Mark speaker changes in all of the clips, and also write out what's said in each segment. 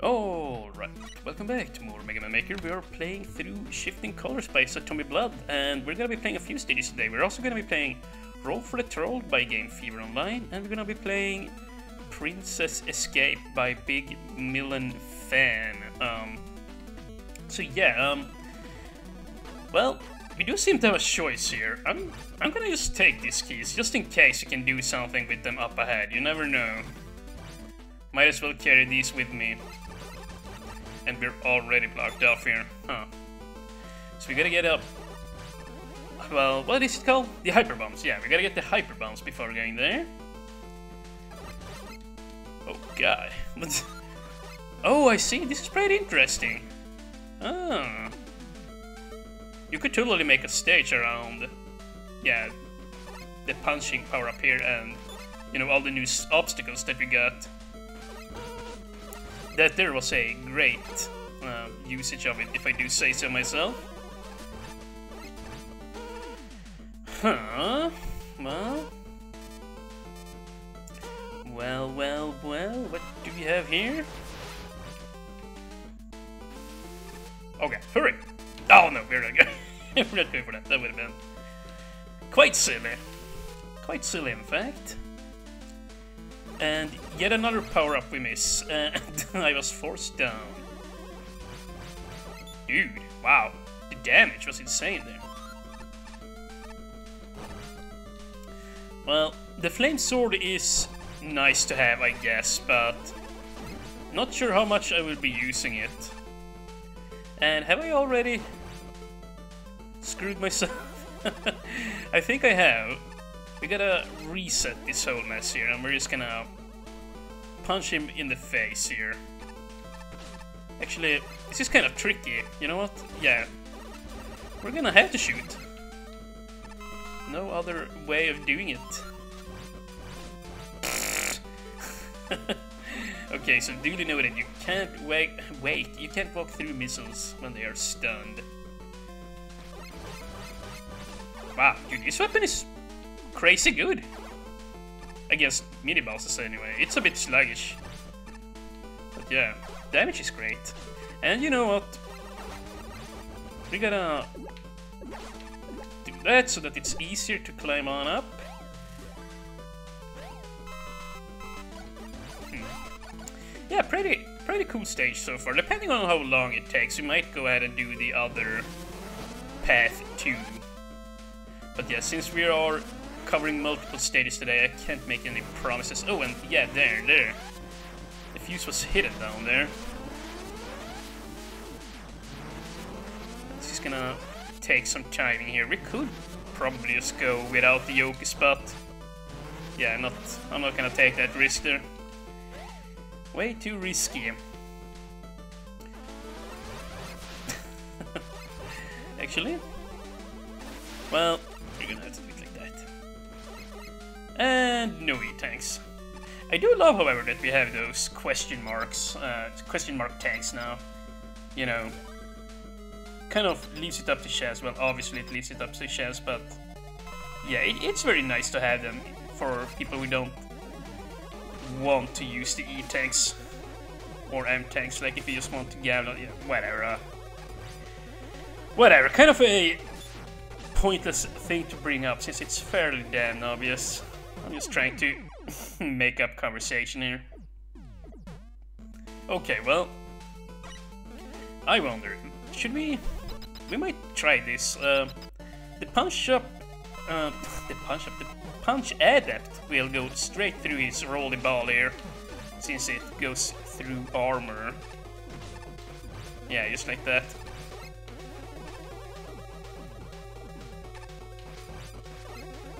Speaker 1: Alright, welcome back to more Mega Man Maker. We are playing through Shifting Colors by Satomi Blood, and we're gonna be playing a few stages today. We're also gonna be playing Roll for the Troll by Game Fever Online, and we're gonna be playing Princess Escape by Big Millen Fan. Um, so yeah, um, well, we do seem to have a choice here. I'm, I'm gonna just take these keys, just in case you can do something with them up ahead. You never know. Might as well carry these with me. And we're already blocked off here. Huh. So we gotta get up... Well, what is it called? The hyper bombs. Yeah, we gotta get the hyper bombs before going there. Oh, God. oh, I see. This is pretty interesting. Oh. You could totally make a stage around... Yeah, the punching power up here and, you know, all the new obstacles that we got that there was a great uh, usage of it, if I do say so myself. Huh? Well... Well, well, well, what do we have here? Okay, hurry! Oh no, we're not going. we're not going for that. That would have been quite silly. Quite silly, in fact. And yet another power-up we miss, and I was forced down. Dude, wow, the damage was insane there. Well, the flame sword is nice to have, I guess, but not sure how much I will be using it. And have I already screwed myself? I think I have. We gotta reset this whole mess here, and we're just gonna punch him in the face here. Actually, this is kind of tricky. You know what? Yeah. We're gonna have to shoot. No other way of doing it. okay, so duly noted, you can't wait, wait, you can't walk through missiles when they are stunned. Wow, dude, this weapon is crazy good. Against mini bosses anyway. It's a bit sluggish. But yeah, damage is great. And you know what? We gotta do that so that it's easier to climb on up. Hmm. Yeah, pretty pretty cool stage so far. Depending on how long it takes, we might go ahead and do the other path too. But yeah, since we are covering multiple stages today. I can't make any promises. Oh, and yeah, there, there. The fuse was hidden down there. This is gonna take some timing here. We could probably just go without the Yoki spot. Yeah, not. I'm not gonna take that risk there. Way too risky. Actually, well, we're gonna have to and no E-tanks. I do love, however, that we have those question marks, uh, question mark tanks now. You know, kind of leaves it up to Chaz. Well, obviously it leaves it up to Chaz, but yeah, it, it's very nice to have them for people who don't want to use the E-tanks or M-tanks, like if you just want to gamble, yeah, whatever. Uh, whatever, kind of a pointless thing to bring up since it's fairly damn obvious. I'm just trying to make up conversation here. Okay, well... I wonder, should we... We might try this. Uh, the punch up... Uh, the punch up... The punch adept will go straight through his rolling ball here. Since it goes through armor. Yeah, just like that.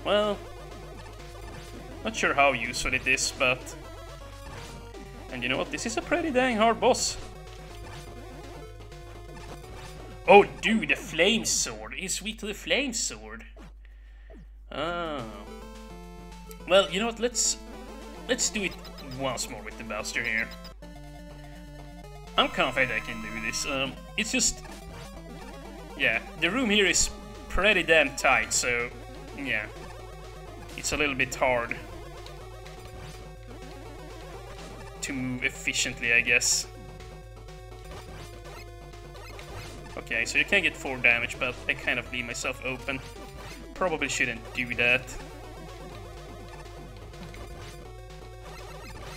Speaker 1: Well, not sure how useful it is, but... And you know what? This is a pretty dang hard boss. Oh, dude, the flame sword. He's weak to the flame sword. Oh. Well, you know what? Let's let's do it once more with the Buster here. I'm confident I can do this. Um, it's just... Yeah, the room here is pretty damn tight, so... Yeah. It's a little bit hard to move efficiently, I guess. Okay, so you can get 4 damage, but I kind of leave myself open. Probably shouldn't do that.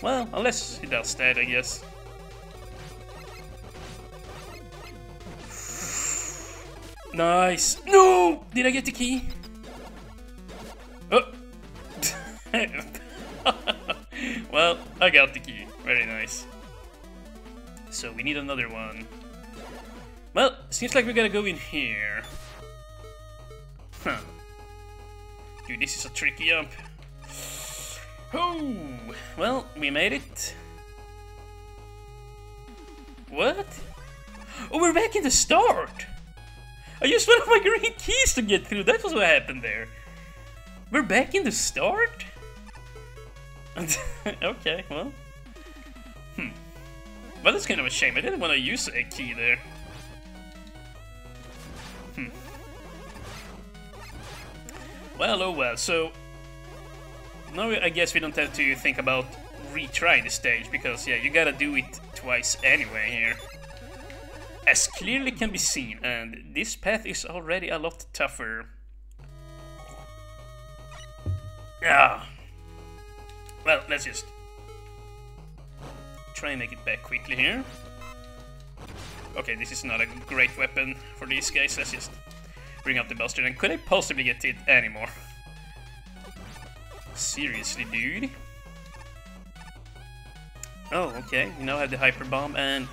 Speaker 1: Well, unless he does that, I guess. Nice! No! Did I get the key? Oh! well, I got the key. Very nice. So we need another one. Well, seems like we gotta go in here. Huh. Dude, this is a tricky jump. Oh, well, we made it. What? Oh, we're back in the start! I used one of my green keys to get through, that was what happened there. We're back in the start? okay, well. Well, that's kind of a shame. I didn't want to use a key there. Hmm. Well, oh well, so... Now I guess we don't have to think about retry the stage, because, yeah, you gotta do it twice anyway here. As clearly can be seen, and this path is already a lot tougher. Yeah. Well, let's just try and make it back quickly here. Okay, this is not a great weapon for these guys. Let's just bring up the Buster. And could I possibly get it anymore? Seriously, dude? Oh, okay. We now have the Hyper Bomb, and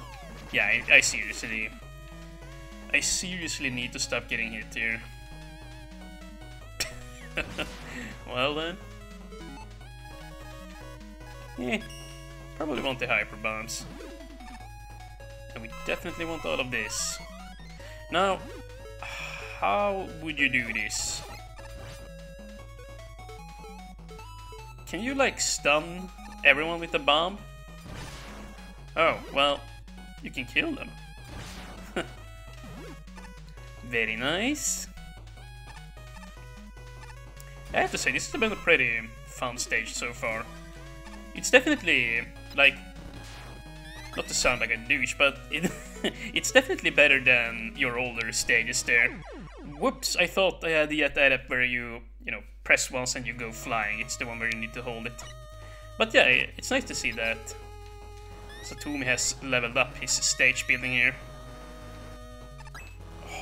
Speaker 1: yeah, I, I seriously... I seriously need to stop getting hit here. well then. Eh, probably want the hyper bombs. And we definitely want all of this. Now, how would you do this? Can you like stun everyone with the bomb? Oh, well, you can kill them. Very nice. I have to say, this has been a pretty fun stage so far. It's definitely, like, not to sound like a douche, but it, it's definitely better than your older stages there. Whoops, I thought I had the app where you, you know, press once and you go flying. It's the one where you need to hold it. But yeah, it's nice to see that Satomi has leveled up his stage building here.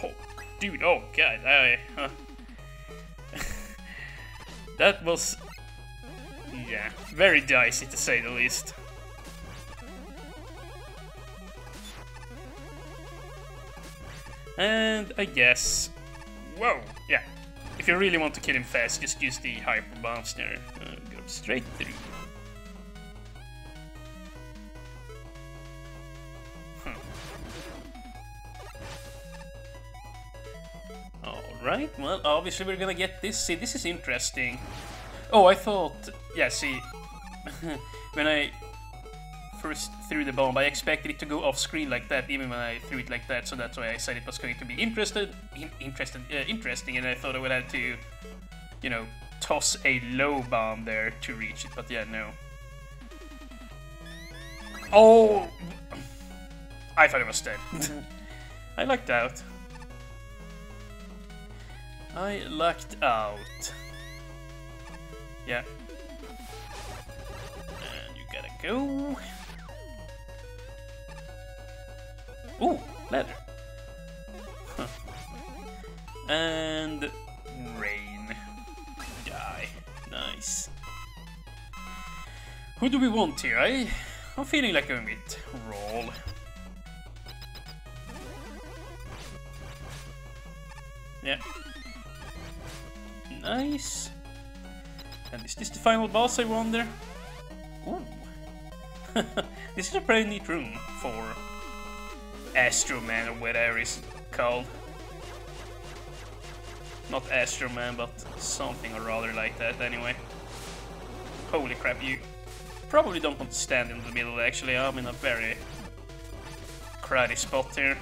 Speaker 1: Oh, dude, oh god, I... That was... Yeah, very dicey to say the least. And I guess... Whoa, yeah. If you really want to kill him fast, just use the Hyper Bombs there. Uh, go straight through. Alright, well, obviously we're gonna get this. See, this is interesting. Oh, I thought... Yeah, see... when I threw the bomb, I expected it to go off screen like that, even when I threw it like that, so that's why I said it was going to be interested, in, interested, uh, interesting, and I thought I would have to, you know, toss a low bomb there to reach it, but yeah, no. Oh! I thought it was dead. I lucked out. I lucked out. Yeah. And you gotta go. Ooh, leather. Huh. And rain. Die. Nice. Who do we want here? I, I'm feeling like going with Roll. Yeah. Nice. And is this the final boss, I wonder? Ooh. this is a pretty neat room for Astro Man or whatever it's called. Not Astro Man, but something or other like that anyway. Holy crap, you probably don't want to stand in the middle actually, I'm in a very crowded spot here.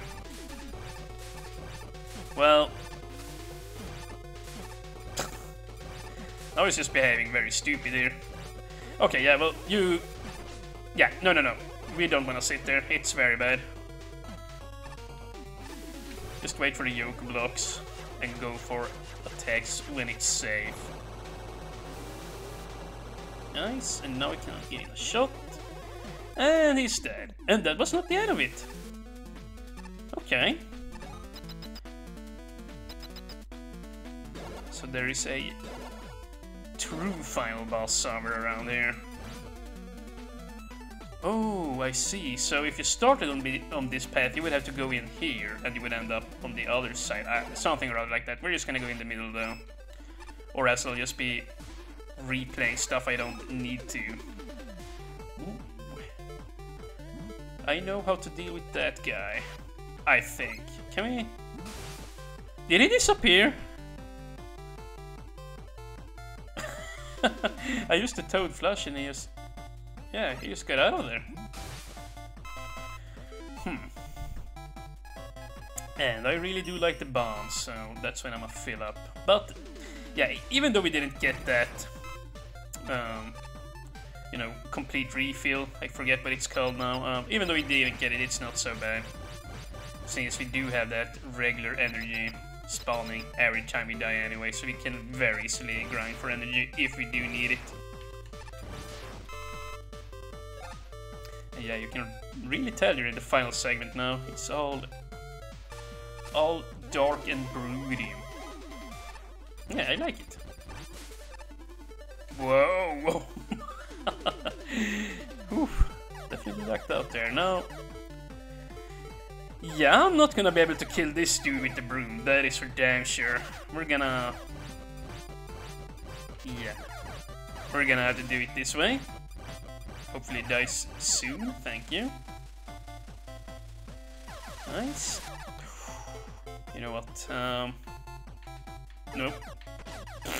Speaker 1: Well, I was just behaving very stupid here. Okay, yeah, well, you... Yeah, no, no, no. We don't want to sit there. It's very bad. Just wait for the Yoku blocks and go for attacks when it's safe. Nice, and now I cannot get in a shot. And he's dead. And that was not the end of it. Okay. So there is a true final boss somewhere around here. Oh, I see. So if you started on, on this path, you would have to go in here, and you would end up on the other side. Uh, something or other like that. We're just gonna go in the middle, though. Or else I'll just be replaying stuff I don't need to. Ooh. I know how to deal with that guy. I think. Can we... Did he disappear? I used the toad flush and he just... Yeah, he just got out of there. Hmm. And I really do like the bombs, so that's when I'm gonna fill up. But, yeah, even though we didn't get that, um, you know, complete refill, I forget what it's called now, um, even though we didn't get it, it's not so bad. Since we do have that regular energy spawning every time we die anyway, so we can very easily grind for energy if we do need it. Yeah, you can really tell you're in the final segment now. It's all, all dark and broody. Yeah, I like it. Whoa, whoa. Oof, definitely lucked out there. Now, yeah, I'm not gonna be able to kill this dude with the broom, that is for damn sure. We're gonna... Yeah. We're gonna have to do it this way. Hopefully it dies soon, thank you. Nice. You know what, um... Nope.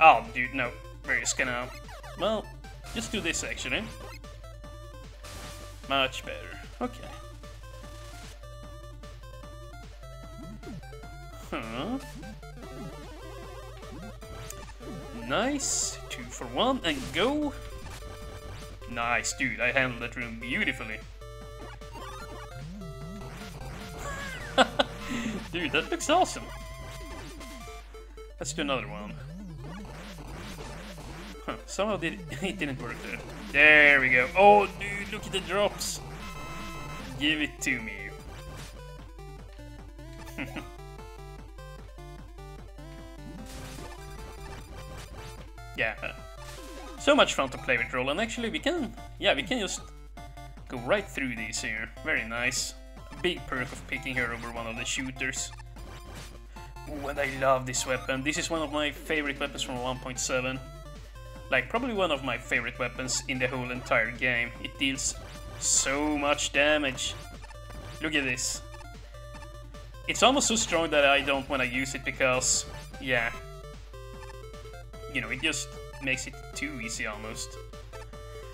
Speaker 1: Oh, dude, no. We're just gonna... Well, just do this actually. Much better. Okay. Huh. Nice. Two for one and go. Nice, dude. I handled that room beautifully. dude, that looks awesome. Let's do another one. Huh, somehow did it didn't work there. There we go. Oh, dude, look at the drops. Give it to me. yeah. So much fun to play with Roland, actually we can, yeah, we can just go right through these here. Very nice. A big perk of picking her over one of the shooters. Ooh, and I love this weapon. This is one of my favorite weapons from 1.7. Like, probably one of my favorite weapons in the whole entire game. It deals so much damage. Look at this. It's almost so strong that I don't want to use it because, yeah, you know, it just makes it too easy almost.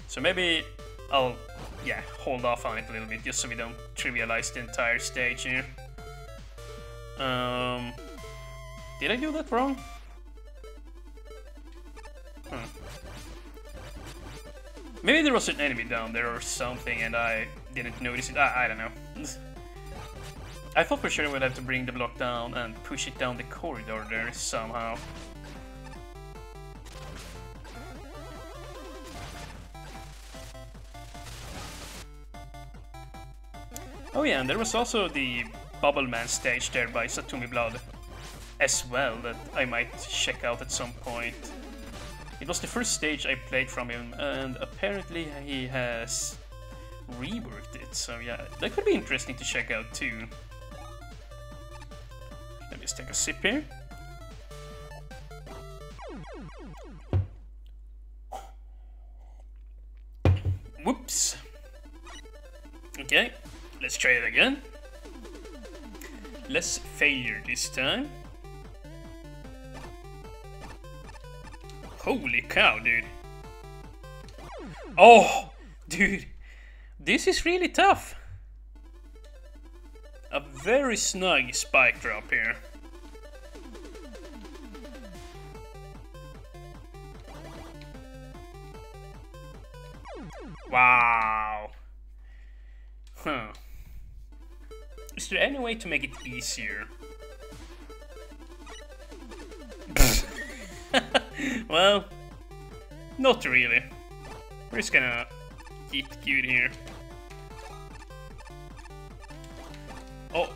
Speaker 1: So maybe I'll, yeah, hold off on it a little bit just so we don't trivialize the entire stage here. Um, did I do that wrong? Hmm. Maybe there was an enemy down there or something and I didn't notice it. I, I don't know. I thought for sure I would have to bring the block down and push it down the corridor there somehow. Oh yeah, and there was also the Bubble Man stage there by Satomi Blood as well that I might check out at some point. It was the first stage I played from him, and apparently he has reworked it, so yeah, that could be interesting to check out too. Let me just take a sip here. Try it again. Less failure this time. Holy cow, dude. Oh, dude. This is really tough. A very snug spike drop here. There any way to make it easier? well, not really. We're just gonna keep cute here. Oh,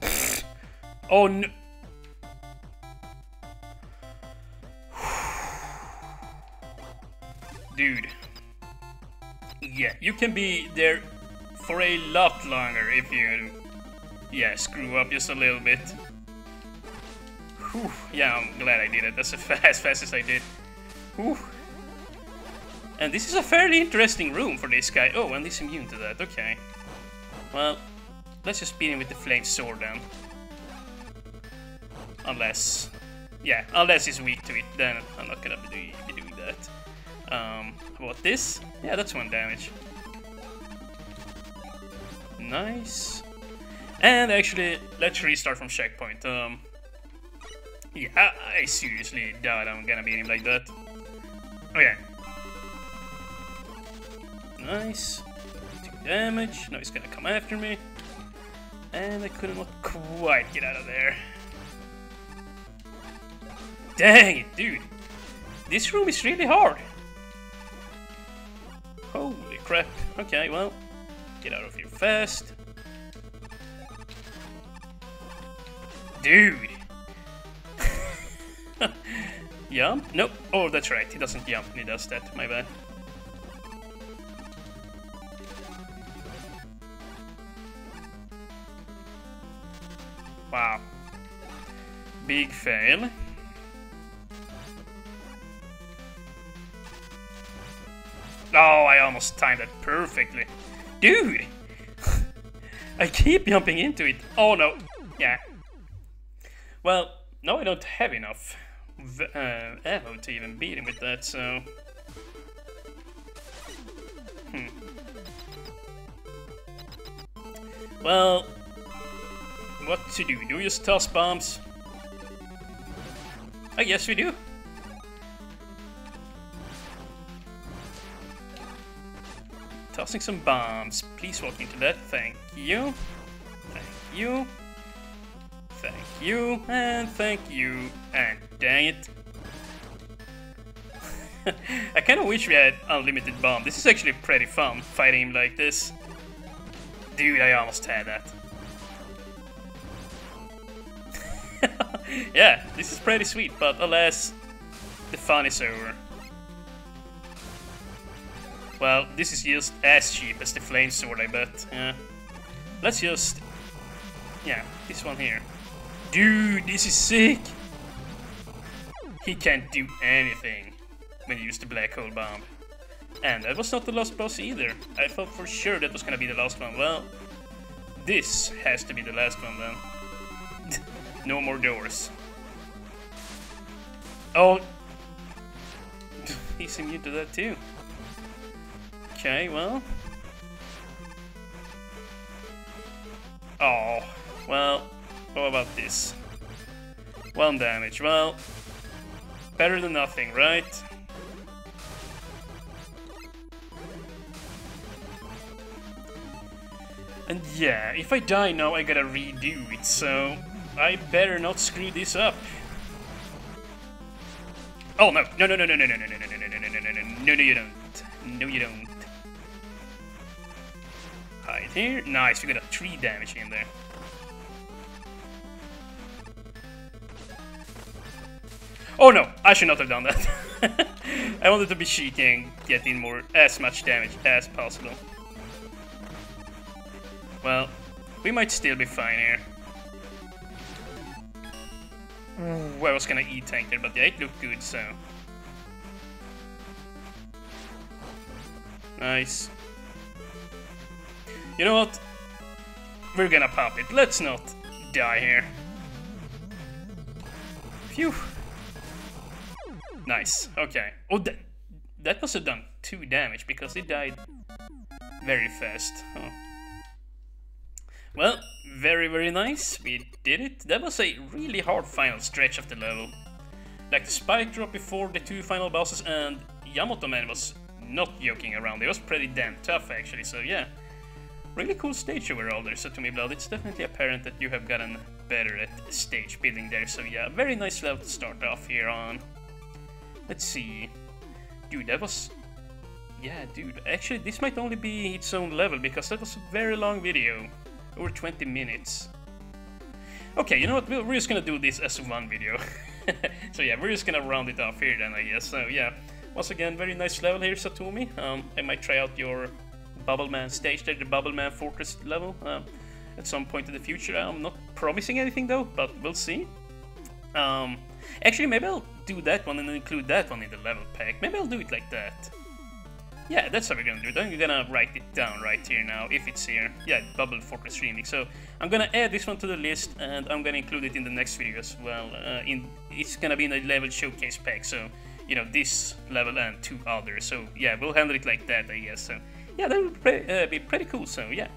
Speaker 1: oh no. You can be there for a lot longer if you, yeah, screw up just a little bit. Whew. Yeah, I'm glad I did it. That's as fast as I did. Whew. And this is a fairly interesting room for this guy. Oh, and he's immune to that. Okay. Well, let's just beat him with the flame sword then. Unless... Yeah, unless he's weak to it, then I'm not gonna be, doing that. Um, about this? Yeah, that's one damage. Nice. And actually, let's restart from checkpoint. Um, yeah, I, I seriously doubt I'm gonna beat him like that. Okay. Nice. Two damage. Now he's gonna come after me. And I could not quite get out of there. Dang it, dude. This room is really hard. Holy crap. Okay, well, get out of here fast. Dude. jump? Nope. Oh, that's right. He doesn't jump he does that. My bad. Wow. Big fail. Oh, I almost timed it perfectly. Dude! I keep jumping into it. Oh no. Yeah. Well, now I don't have enough uh, ammo to even beat him with that, so... Hmm. Well, what to do? Do you just toss bombs? I guess we do. Tossing some bombs. Please walk into that. Thank you. Thank you. Thank you. And thank you. And dang it. I kind of wish we had unlimited bomb. This is actually pretty fun, fighting him like this. Dude, I almost had that. yeah, this is pretty sweet, but alas, the fun is over. Well, this is just as cheap as the flame sword, I bet. Yeah. Let's just... Yeah, this one here. Dude, this is sick! He can't do anything when you use the black hole bomb. And that was not the last boss either. I thought for sure that was gonna be the last one. Well, this has to be the last one then. no more doors. Oh! He's immune to that too. Okay, well. Oh, well, what about this? One damage, well, better than nothing, right? And yeah, if I die now, I gotta redo it, so I better not screw this up. Oh no, no, no, no, no, no, no, no, no, no, no, no, no, no, no, no, no, you don't. No, you don't. Hide here. Nice, we got a 3 damage in there. Oh no, I should not have done that. I wanted to be cheating, getting more as much damage as possible. Well, we might still be fine here. Ooh, I was gonna E-tank there, but yeah, it looked good, so... Nice. You know what? We're gonna pop it. Let's not die here. Phew. Nice. Okay. Oh, that, that must have done 2 damage because it died very fast. Well, very, very nice. We did it. That was a really hard final stretch of the level. Like the spike drop before the two final bosses and Yamato Man was not joking around. It was pretty damn tough actually, so yeah. Really cool stage overall there, Satomi Blood, it's definitely apparent that you have gotten better at stage building there, so yeah, very nice level to start off here on. Let's see. Dude, that was... Yeah, dude, actually this might only be its own level, because that was a very long video. Over 20 minutes. Okay, you know what, we're just gonna do this as one video. so yeah, we're just gonna round it off here then, I guess. So yeah, once again, very nice level here, Satomi. Um, I might try out your Bubbleman stage there, the Bubbleman Fortress level, um, at some point in the future. I'm not promising anything though, but we'll see. Um, actually, maybe I'll do that one and include that one in the level pack. Maybe I'll do it like that. Yeah, that's how we're gonna do it. I'm gonna write it down right here now, if it's here. Yeah, Bubble Fortress Remix. So I'm gonna add this one to the list, and I'm gonna include it in the next video as well. Uh, in It's gonna be in the level showcase pack, so, you know, this level and two others. So yeah, we'll handle it like that, I guess. So yeah, that would pre uh, be pretty cool, so yeah.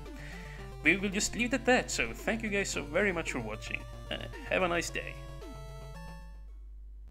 Speaker 1: We will just leave it at that, so thank you guys so very much for watching. Uh, have a nice day.